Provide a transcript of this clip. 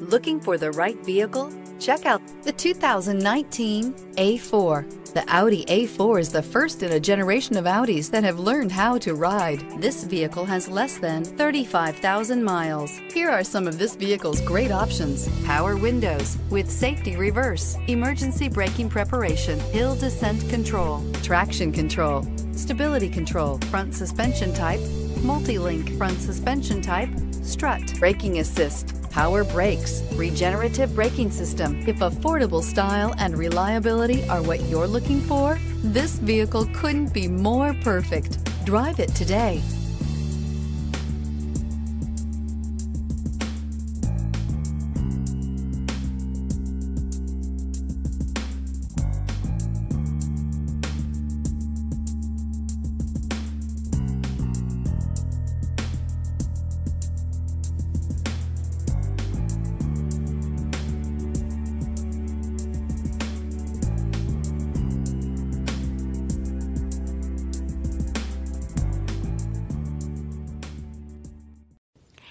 Looking for the right vehicle? Check out the 2019 A4. The Audi A4 is the first in a generation of Audis that have learned how to ride. This vehicle has less than 35,000 miles. Here are some of this vehicle's great options. Power windows with safety reverse, emergency braking preparation, hill descent control, traction control, stability control, front suspension type, multi-link front suspension type, strut, braking assist, power brakes, regenerative braking system. If affordable style and reliability are what you're looking for, this vehicle couldn't be more perfect. Drive it today.